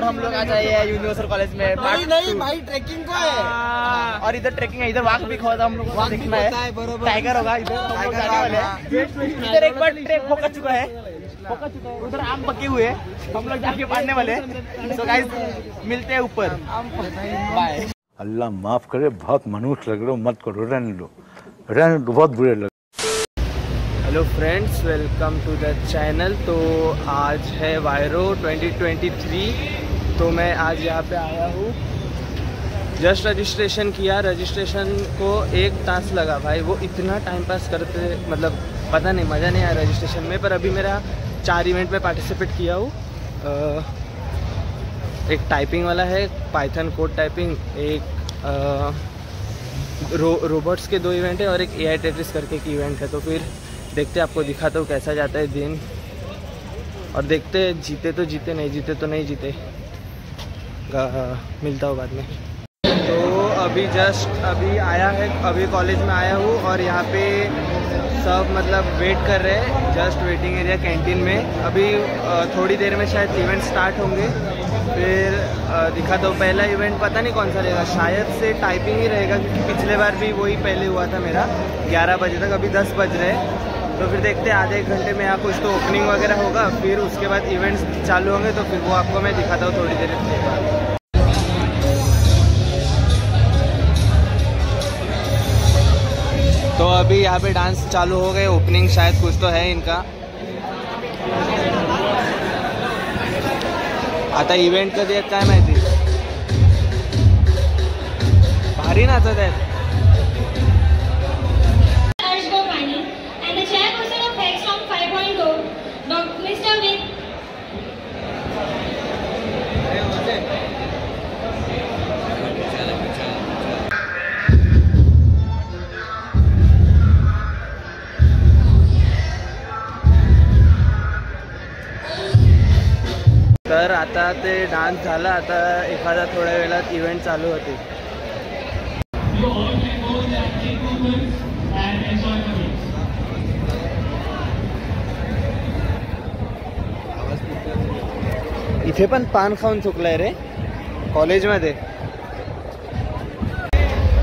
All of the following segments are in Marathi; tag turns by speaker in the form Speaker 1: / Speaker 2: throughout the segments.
Speaker 1: और हम लोग आज आए हैं यूनिवर्सल कॉलेज में।
Speaker 2: नहीं नहीं भाई ट्रैकिंग को है।
Speaker 1: और इधर ट्रेकिंग है इधर वाघ भी खोदा हम लोग को देखना
Speaker 2: है,
Speaker 1: है टाइगर होगा इधर हम लोग जाने वाले हैं इधर एक बार ट्रेक फोका चुका है। फोका चुका है। उधर आम पके हुए हम लोग जाके पाड़ने वाले हैं। सो गाइस मिलते हैं ऊपर। बाय
Speaker 3: अल्लाह माफ़ करे बहुत मनुष्य लग रहे हो मत करो रहने लो रहने लो बहुत बुरे लग
Speaker 1: hello friends welcome to the channel तो आज है वायरो 2023 तो मैं आज यहाँ पे आया हूँ। जस्ट रजिस्ट्रेशन किया रजिस्ट्रेशन को एक तास लगा भाई। वो इतना टाइम पास करते मतलब पता नहीं मज़ा नहीं आया रजिस्ट्रेशन में पर अभी मेरा चार इवेंट में पार्टिसिपेट किया हूँ। एक टाइपिंग वाला है पाइथन कोड टाइपिंग एक अ, रो रोबोट्स के दो इवेंट है और एक ए आई टेट्रिस करके एक इवेंट है। तो फिर देखते आपको दिखाता हूँ कैसा जाता है दिन। और देखते जीते तो जीते नहीं जीते तो नहीं जीते। मिलता हूँ बाद में। तो अभी जस्ट अभी आया है, अभी कॉलेज में आया हूँ और यहाँ पे सब मतलब वेट कर रहे हैं जस्ट वेटिंग एरिया कैंटीन में। अभी थोड़ी देर में शायद इवेंट स्टार्ट होंगे। फिर दिखा दो, पहला इवेंट पता नहीं कौन सा रहेगा, शायद से टाइपिंग ही रहेगा, क्योंकि पिछले बार भी वही पहले हुआ था मेरा 11 बजे तक, अभी 10 बज रहे हैं। तो फिर देखते हैं, आधे एक घंटे में यहाँ कुछ तो ओपनिंग वगैरह होगा, फिर उसके बाद इवेंट्स चालू होंगे तो फिर वो आपको मैं दिखाता हूँ थोड़ी देर के बाद तो अभी यहाँ पे डांस चालू हो गए ओपनिंग शायद कुछ तो है इनका। आता इव्हेंट कधी आहेत काय माहिती? भारी नाचत आहेत. आता ते डान्स झाला आता एखादा थोड्या वेळात इव्हेंट चालू होते. इथे पण पान खाऊन चुकलाय रे. कॉलेजमध्ये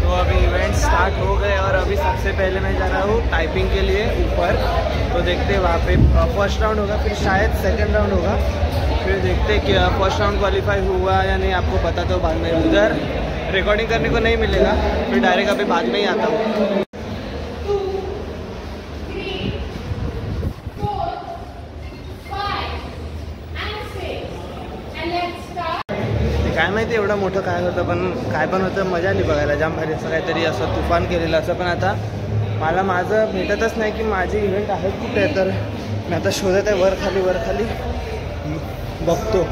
Speaker 1: तो अभी इवेंट स्टार्ट हो गए और अभी सबसे पहले मैं जा रहा हूँ टाइपिंग के लिए ऊपर. तो देखते वहाँ पे फर्स्ट राउंड होगा फिर शायद सेकंड राउंड होगा. फिर देखते हैं कि फर्स्ट राउंड क्वालिफाई हुआ या नहीं आपको पता तो बाद में। उधर रिकॉर्डिंग करने को नहीं मिलेगा फिर डायरेक्ट अभी बाद में ही आता हूँ। ते काय माहिती एवढं मोठं काय होतं पण काय पण होतं मजा आली बघायला. जाम भारी असं काहीतरी असं तुफान केलेलं असं पण आता. मला माझं भेटतच नाही की माझी इव्हेंट आहे कुठे तर मी आता शोधत आहे वर खाली वर खाली बघतो.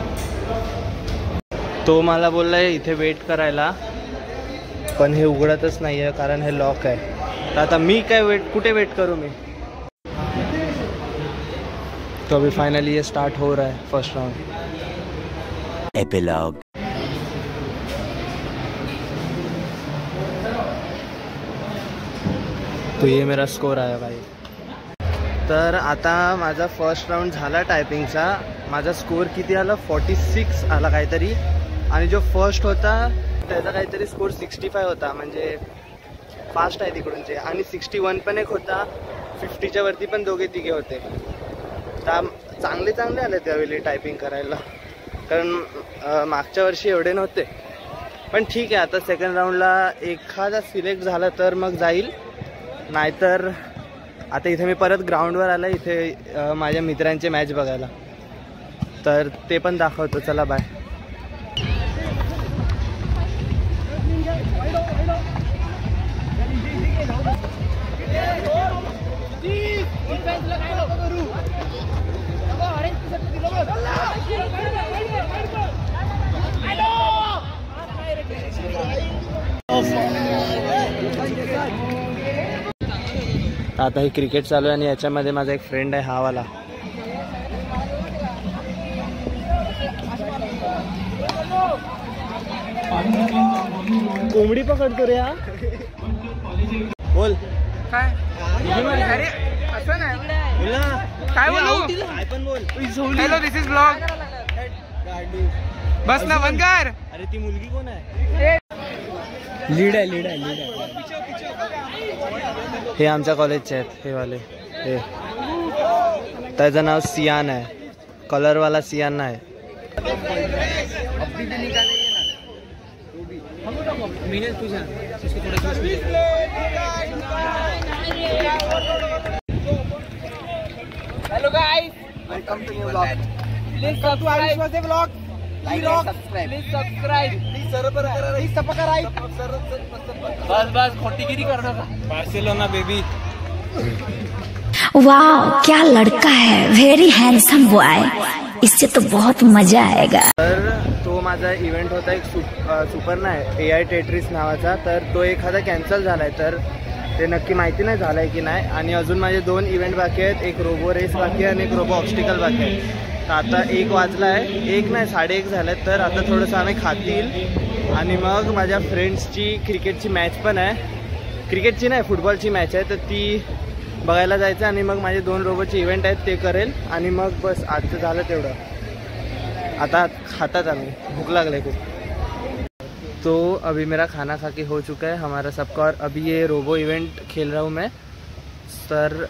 Speaker 1: तो मला बोललाय इथे वेट करायला. पण हे उघडतच नाही आहे कारण हे लॉक आहे. तर आता मी काय वेट कुठे वेट करू मी? तो अभी फाइनली ये स्टार्ट हो रहा है फर्स्ट राउंड
Speaker 3: एपिलॉग
Speaker 1: तो ये मेरा स्कोर आया भाई. तर आता माझा फर्स्ट राऊंड झाला टायपिंगचा माझा स्कोर किती आला? फॉर्टी सिक्स आला काहीतरी. आणि जो फर्स्ट होता त्याचा काहीतरी स्कोर सिक्स्टी फाय होता. म्हणजे फास्ट आहे तिकडूनचे आणि सिक्स्टी वन पण एक होता. फिफ्टीच्या वरती पण दोघे तिघे होते. तर चांगले चांगले आले त्यावेळी टायपिंग करायला. कारण मागच्या वर्षी एवढे नव्हते. पण ठीक आहे आता सेकंड राऊंडला एखादा सिलेक्ट झाला तर मग जाईल. नाहीतर आता इथे मी परत ग्राउंडवर आलं इथे माझ्या मित्रांचे मॅच बघायला. तर ते पण दाखवतो चला बाय आता हे क्रिकेट चालू आहे आणि याच्यामध्ये माझा एक फ्रेंड आहे हा कोंबडी पकडतो रे हा बोल.
Speaker 2: काय? अरे असं नाही.
Speaker 1: ना
Speaker 2: काय बोलू?
Speaker 1: काय पण बोल.
Speaker 2: हॅलो दिस इज ब्लॉग बस ना बंद कर.
Speaker 1: अरे ती मुलगी कोण आहे? लीड आहे लीड आहे लीड आहे. हे आमच्या कॉलेजचे आहेत हे वाले. हे. त्याचं नाव सियान आहे. कलरवाला सियान आहे.
Speaker 2: Hello guys welcome to new blog please subscribe to blog like subscribe please subscribe please
Speaker 1: बस बस खोटीगिरी करणार बार्सिलोना बेबी
Speaker 4: वाह क्या लड़का है। वेरी हैंडसम बॉय इससे तो बहुत मज़ा आएगा।
Speaker 1: माझा इव्हेंट होता एक सुप अ, ए आय टेट्रिस नावाचा. तर तो एखादा कॅन्सल झाला आहे तर ते नक्की माहिती नाही झालं आहे की नाही. आणि अजून माझे दोन इव्हेंट बाकी आहेत. एक रोबो रेस बाकी आहे आणि एक रोबो ऑब्स्टिकल बाकी आहे. तर आता एक वाजला आहे एक नाही साडे एक झालं तर आता थोडंसं आम्ही खातील. आणि मग माझ्या फ्रेंड्सची क्रिकेटची मॅच पण आहे. क्रिकेटची नाही फुटबॉलची मॅच आहे. तर ती बघायला जायचं. आणि मग माझे दोन रोबोचे इव्हेंट आहेत ते करेल. आणि मग बस आजचं झालं तेवढं. आता खातात आम्ही. भूख लागले खूप. तो अभी मेरा खाना खा के हो चुका है हमारा सबका. और अभी ये रोबो इवेंट खेल रहा हूँ मैं. तर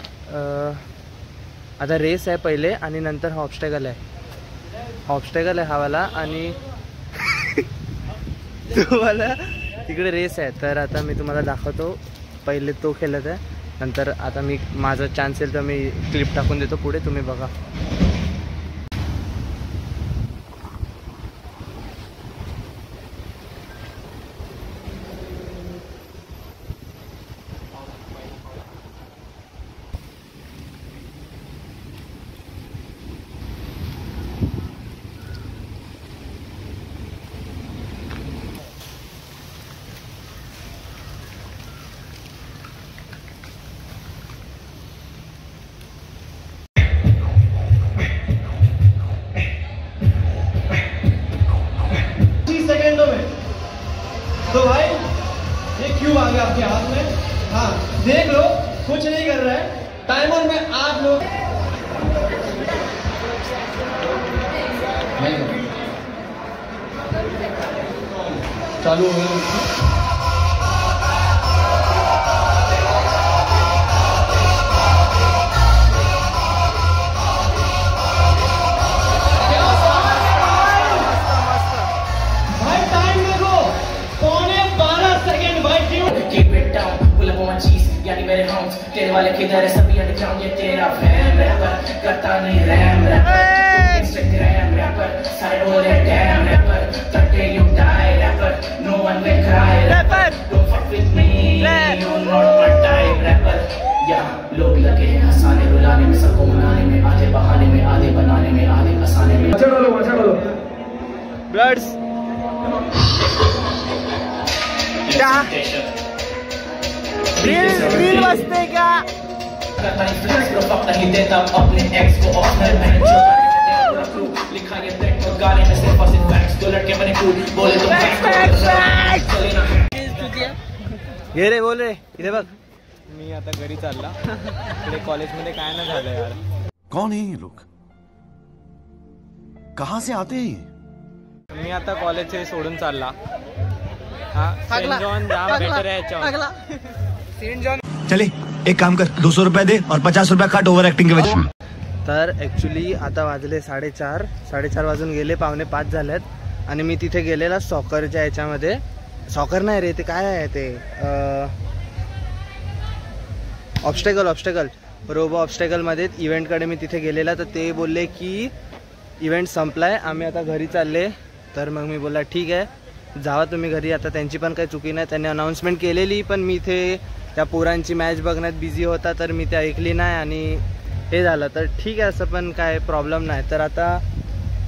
Speaker 1: आता रेस आहे पहिले आणि नंतर हॉबस्टेगल आहे ऑब्स्टॅगल आहे हा वाला आणि तुम्हाला तिकडे रेस आहे तर आता मी तुम्हाला दाखवतो. पहिले तो खेळत आहे. नंतर आता मी माझा चान्स येईल तर मी क्लिप टाकून देतो पुढे. तुम्ही बघा.
Speaker 5: देख लो कुछ नहीं कर रहा है। टाइमर में आप लोग। चालू हो गया। क्या
Speaker 1: रील रील बसते क्या
Speaker 6: करता नहीं फ्लैक्स फक नहीं देता अपने एक्स को ऑफ़र मैंने जो लिखा ये ट्रैक और गाने में सिर्फ़ और सिर्फ़ फैक्ट्स दो लड़के बने कूल बोले तुम फैक्ट्स चले ना
Speaker 1: ये रे बोल रे इथे बघ मी आता घरी चालला इकडे कॉलेजमध्ये काय नाही झालं यार
Speaker 7: कौन है ये लोग कहाँ से आते हैं ये
Speaker 1: मी आता कॉलेज से सोडून चालला
Speaker 7: चले. एक काम कर दो सौ रुपया दे और पचास रुपया काट ओवर एक्टिंग के वजह
Speaker 1: तर ॲक्च्युली आता वाजले साडेचार साडेचार वाजून गेले पावणे पाच झालेत. आणि मी तिथे गेलेला सॉकरच्या याच्यामध्ये. सॉकर नाही रे ते काय आहे ते? ऑब्स्टेकल ऑब्स्टेकल रोबो ऑब्स्टेकलमध्ये इव्हेंटकडे मी तिथे गेलेला तर ते बोलले की इव्हेंट संपलाय आम्ही आता घरी चालले. तर मग मी बोलला ठीक आहे. जावा तुम्ही घरी आता त्यांची पण काही चुकी नाही. त्यांनी अनाऊन्समेंट केलेली पण मी इथे त्या पोरांची मॅच बघण्यात बिझी होता तर मी ते ऐकली नाही आणि हे झालं. तर ठीक आहे असं पण काय प्रॉब्लेम नाही. तर आता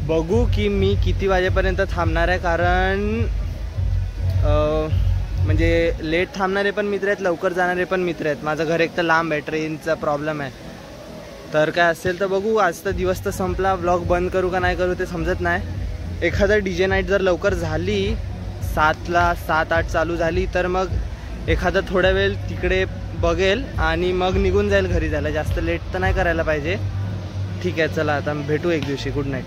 Speaker 1: बघू की मी किती वाजेपर्यंत थांबणार आहे कारण म्हणजे लेट थांबणारे पण मित्र आहेत लवकर जाणारे पण मित्र आहेत. माझं घर एक तर लांब आहे ट्रेनचा प्रॉब्लेम आहे. तर काय असेल तर बघू. आज तर दिवस तर संपला. ब्लॉग बंद करू का नाही करू ते समजत नाही. एखादं डी जे नाईट जर लवकर झाली सातला सात आठ चालू झाली तर मग एखादा थोड्या वेळ तिकडे बघेल आणि मग निघून जाईल घरी जायला. जास्त लेट तर नाही करायला पाहिजे. ठीक आहे चला आता भेटू एक दिवशी. गुड नाईट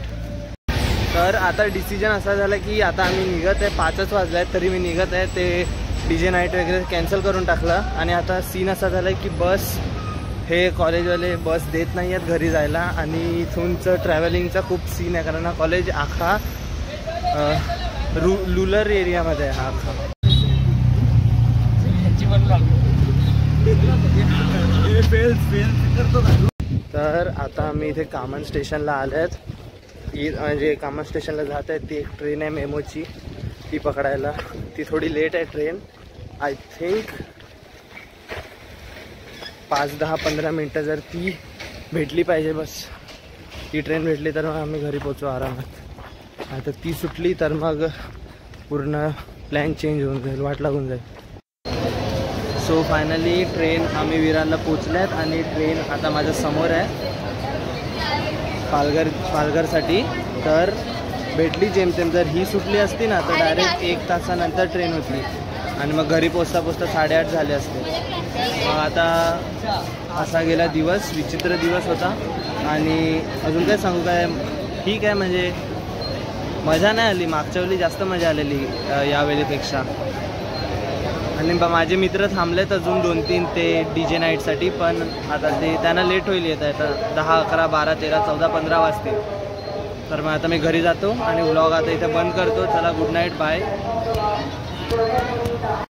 Speaker 1: तर आता डिसिजन असा झाला की आता आम्ही निघत आहे. पाचच वाजले आहेत तरी मी निघत आहे. ते डी जे नाईट वगैरे कॅन्सल करून टाकलं. आणि आता सीन असा झाला आहे की बस हे कॉलेजवाले बस देत नाही आहेत घरी जायला. आणि इथूनचं ट्रॅव्हलिंगचा खूप सीन आहे. कारण हा कॉलेज आखा रू रुलर एरियामध्ये आहे हा तर आता आम्ही इथे कामन स्टेशनला आलो आहेत म्हणजे कामन स्टेशनला जात आहेत ती एक ट्रेन आहे मेमोची. ती पकडायला. ती थोडी लेट आहे ट्रेन. आय थिंक पाच दहा पंधरा मिनटं जर ती भेटली पाहिजे बस. ती ट्रेन भेटली तर मग आम्ही घरी पोचू आरामात. आता ती सुटली तर मग पूर्ण प्लॅन चेंज होऊन जाईल वाट लागून जाईल. सो फायनली ट्रेन आम्ही विरारला पोचल्यात आणि ट्रेन आता माझ्यासमोर आहे. पालघर पालघरसाठी. तर भेटली जेमतेम. जर ही सुटली असती ना तर डायरेक्ट एक तासानंतर ट्रेन होती. आणि मग घरी पोचता पोचता साडेआठ झाले असते. मग आता असा गेला दिवस विचित्र दिवस होता. आणि अजून काय सांगू काय? ठीक आहे म्हणजे मजा नाही आली मागच्या वेळी जास्त मजा आलेली यावेळीपेक्षा आणि ब- माझे मित्र थांबलेत अजून दोन तीन ते डी जे नाईटसाठी पण आता ते त्यांना लेट होईल येत आहे तर दहा अकरा बारा तेरा चौदा पंधरा वाजतील. तर मग आता मी घरी जातो आणि व्लॉग आता इथे बंद करतो. चला गुड नाईट बाय